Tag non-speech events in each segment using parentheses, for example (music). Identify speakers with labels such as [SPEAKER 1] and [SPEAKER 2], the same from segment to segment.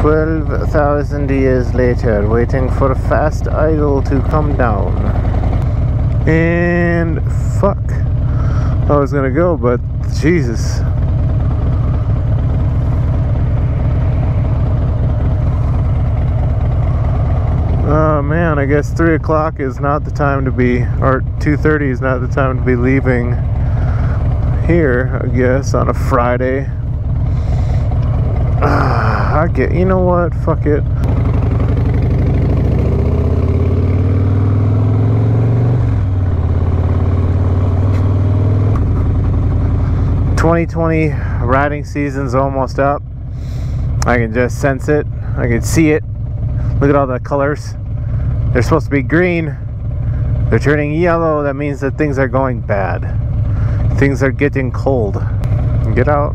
[SPEAKER 1] 12,000 years later, waiting for Fast Idle to come down. And fuck. I was gonna go, but Jesus. Oh man, I guess 3 o'clock is not the time to be, or 2.30 is not the time to be leaving here, I guess, on a Friday. (sighs) Ah. I get, you know what? Fuck it. Twenty twenty riding season's almost up. I can just sense it. I can see it. Look at all the colors. They're supposed to be green. They're turning yellow. That means that things are going bad. Things are getting cold. Get out.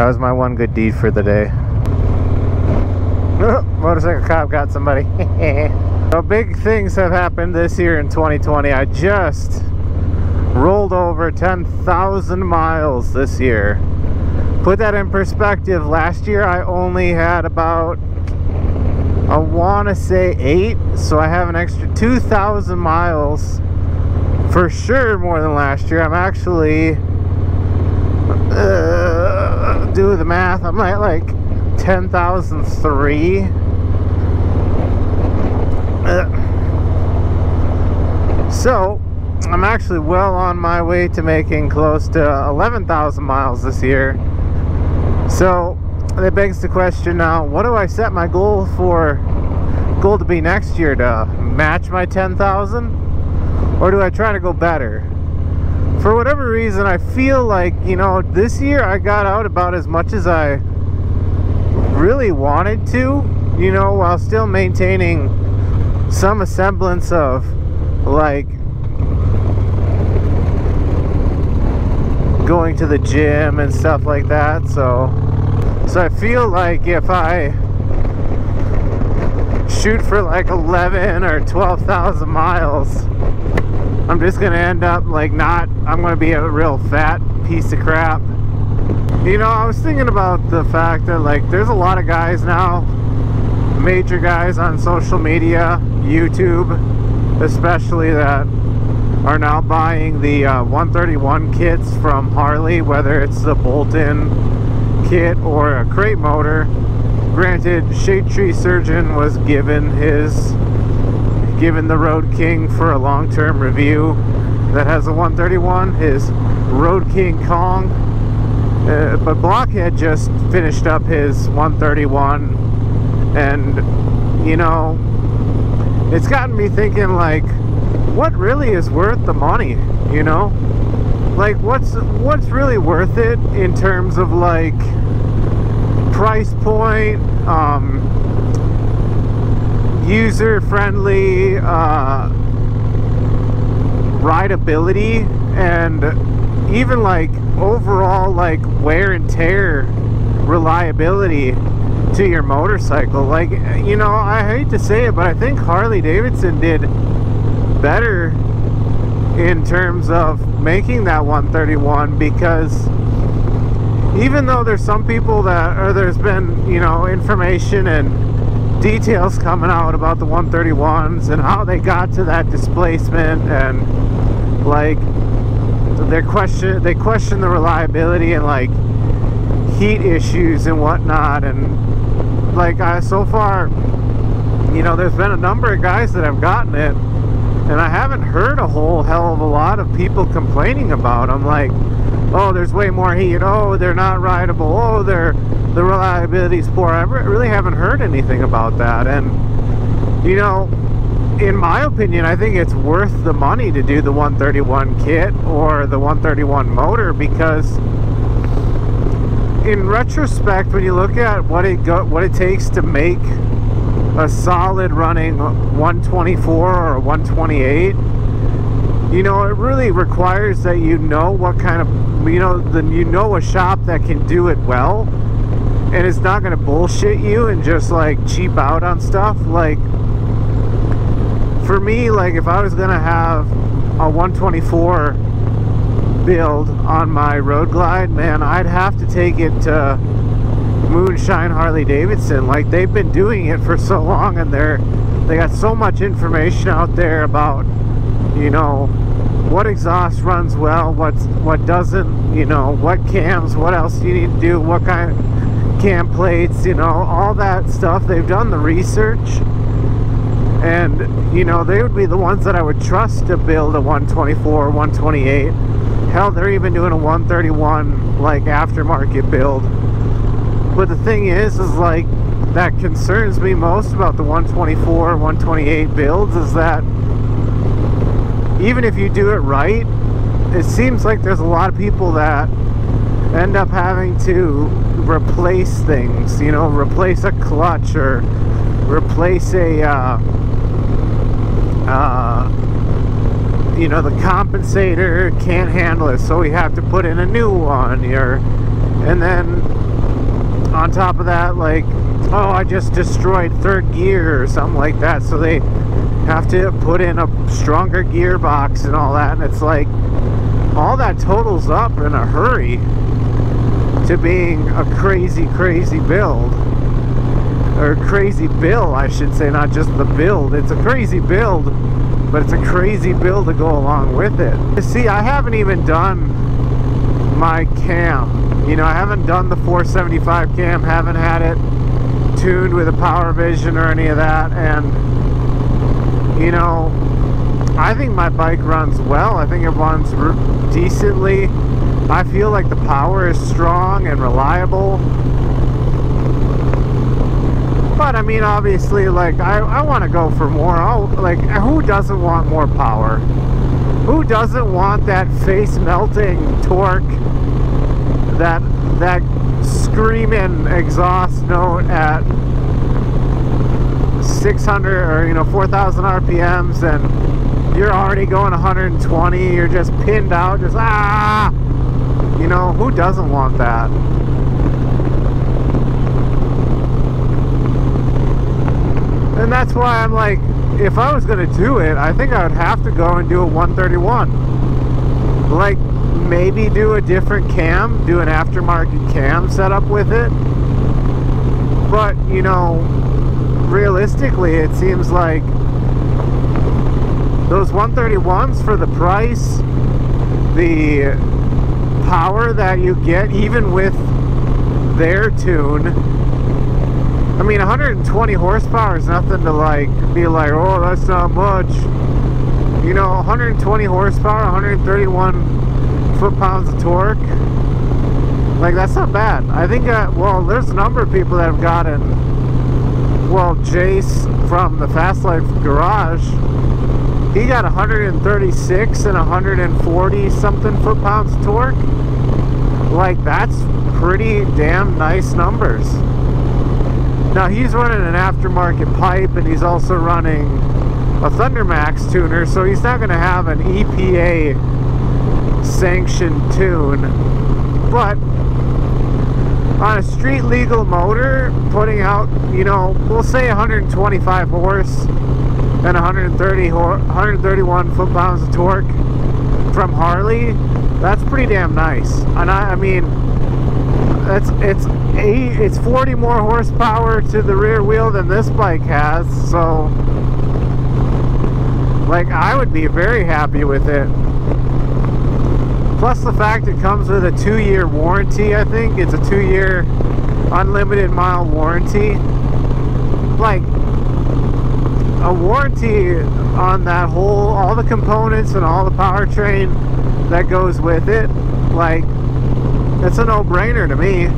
[SPEAKER 1] That was my one good deed for the day. (laughs) motorcycle cop got somebody. (laughs) so big things have happened this year in 2020. I just rolled over 10,000 miles this year. Put that in perspective, last year I only had about, I want to say eight, so I have an extra 2,000 miles for sure more than last year. I'm actually, uh, do the math, I'm at like 10,003. Uh, so, I'm actually well on my way to making close to 11,000 miles this year. So, that begs the question now, what do I set my goal for, goal to be next year to match my 10,000? Or do I try to go better? For whatever reason, I feel like, you know, this year I got out about as much as I really wanted to, you know, while still maintaining some semblance of, like, going to the gym and stuff like that. So, so I feel like if I shoot for like 11 or 12,000 miles, I'm just gonna end up like not, I'm gonna be a real fat piece of crap. You know, I was thinking about the fact that like there's a lot of guys now, major guys on social media, YouTube, especially that are now buying the uh, 131 kits from Harley, whether it's the bolt-on kit or a crate motor. Granted, Shade Tree Surgeon was given his given the Road King for a long-term review that has a 131 his Road King Kong. Uh, but Blockhead just finished up his 131 and you know it's gotten me thinking like what really is worth the money you know? Like what's what's really worth it in terms of like price point um user-friendly uh, rideability and even like overall like wear and tear reliability to your motorcycle. Like you know I hate to say it but I think Harley Davidson did better in terms of making that 131 because even though there's some people that or there's been you know information and details coming out about the 131s and how they got to that displacement and like they question they question the reliability and like heat issues and whatnot and like I so far you know there's been a number of guys that have gotten it and I haven't heard a whole hell of a lot of people complaining about them like oh there's way more heat oh they're not rideable oh they're the reliability is poor. I really haven't heard anything about that. And, you know, in my opinion, I think it's worth the money to do the 131 kit or the 131 motor because in retrospect, when you look at what it go, what it takes to make a solid running 124 or 128, you know, it really requires that you know what kind of, you know, the, you know a shop that can do it well and it's not gonna bullshit you and just like cheap out on stuff like for me like if I was gonna have a 124 build on my road glide, man, I'd have to take it to Moonshine Harley Davidson. Like they've been doing it for so long and they're they got so much information out there about you know what exhaust runs well, what what doesn't, you know, what cams, what else you need to do, what kind of cam plates, you know, all that stuff. They've done the research. And you know they would be the ones that I would trust to build a 124 128 hell they're even doing a 131 like aftermarket build. But the thing is is like that concerns me most about the 124 128 builds is that even if you do it right it seems like there's a lot of people that end up having to replace things you know replace a clutch or replace a uh, uh, you know the compensator can't handle it so we have to put in a new one here. And then on top of that like oh I just destroyed third gear or something like that so they have to put in a stronger gearbox and all that and it's like all that totals up in a hurry to being a crazy crazy build or crazy bill, I should say, not just the build. It's a crazy build, but it's a crazy build to go along with it. You see, I haven't even done my cam. You know, I haven't done the 475 cam, haven't had it tuned with a power vision or any of that, and you know, I think my bike runs well. I think it runs decently. I feel like the power is strong and reliable but I mean, obviously, like I, I want to go for more. I'll, like, who doesn't want more power? Who doesn't want that face melting torque? That that screaming exhaust note at 600 or you know 4,000 RPMs, and you're already going 120. You're just pinned out, just ah. You know, who doesn't want that? And that's why I'm like, if I was to do it, I think I would have to go and do a 131. Like, maybe do a different cam, do an aftermarket cam setup with it. But, you know, realistically, it seems like those 131s for the price, the power that you get, even with their tune, I mean, 120 horsepower is nothing to like be like, oh, that's not much. You know, 120 horsepower, 131 foot-pounds of torque. Like, that's not bad. I think, uh, well, there's a number of people that have gotten, well, Jace from the Fast Life Garage, he got 136 and 140 something foot-pounds torque. Like, that's pretty damn nice numbers. Now he's running an aftermarket pipe and he's also running a Thundermax tuner, so he's not going to have an EPA sanctioned tune. But on a street legal motor, putting out, you know, we'll say 125 horse and 130 131 foot-pounds of torque from Harley, that's pretty damn nice. And I, I mean, that's it's eight, it's 40 more horsepower to the rear wheel than this bike has, so like I would be very happy with it. Plus the fact it comes with a two-year warranty, I think. It's a two-year unlimited mile warranty. Like, a warranty on that whole, all the components and all the powertrain that goes with it, like, it's a no-brainer to me.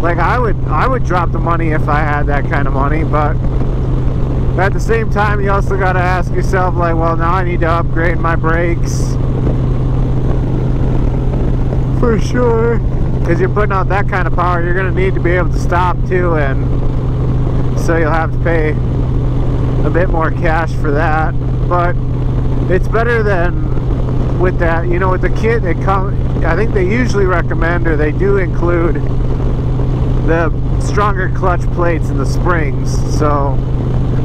[SPEAKER 1] Like I would, I would drop the money if I had that kind of money, but at the same time, you also got to ask yourself, like, well, now I need to upgrade my brakes. For sure. Because you're putting out that kind of power, you're going to need to be able to stop too, and so you'll have to pay a bit more cash for that. But it's better than with that, you know, with the kit, they come, I think they usually recommend or they do include the stronger clutch plates and the springs. So,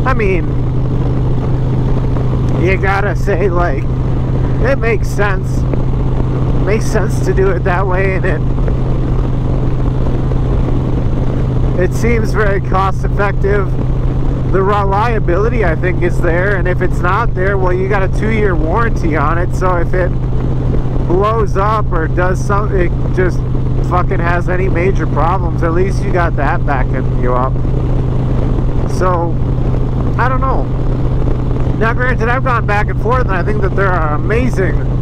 [SPEAKER 1] I mean, you gotta (laughs) say like it makes sense makes sense to do it that way and it it seems very cost effective the reliability I think is there and if it's not there well you got a two-year warranty on it so if it blows up or does something it just fucking has any major problems at least you got that backing you up. So I don't know. Now granted I've gone back and forth and I think that there are amazing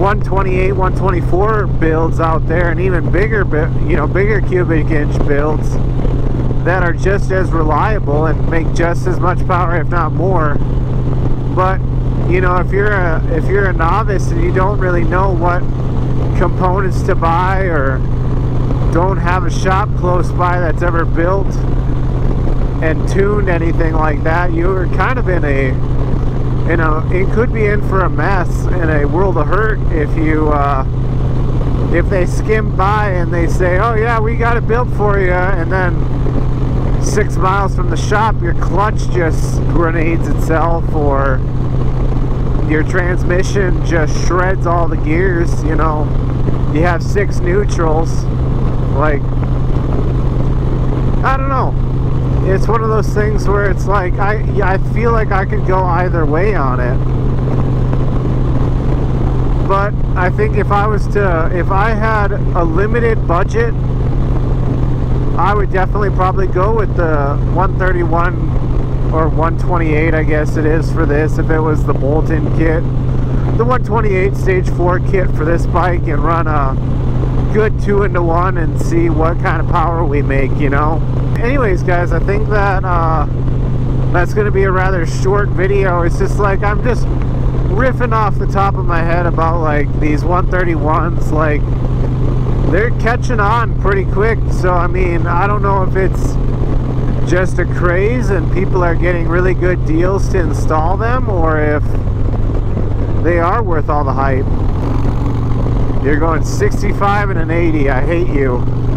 [SPEAKER 1] 128 124 builds out there and even bigger you know bigger cubic inch builds that are just as reliable and make just as much power if not more. But you know if you're a if you're a novice and you don't really know what components to buy or don't have a shop close by that's ever built and tuned anything like that you're kind of in a you know it could be in for a mess and a world of hurt if you uh, if they skim by and they say oh yeah we got it built for you and then six miles from the shop, your clutch just grenades itself or your transmission just shreds all the gears, you know. You have six neutrals. Like, I don't know. It's one of those things where it's like, I, I feel like I could go either way on it. But I think if I was to, if I had a limited budget I would definitely probably go with the 131 or 128 I guess it is for this if it was the bolt-on kit the 128 stage 4 kit for this bike and run a good two into one and see what kind of power we make you know anyways guys I think that uh, that's gonna be a rather short video it's just like I'm just riffing off the top of my head about like these 131s like they're catching on pretty quick. So, I mean, I don't know if it's just a craze and people are getting really good deals to install them or if they are worth all the hype. You're going 65 and an 80. I hate you.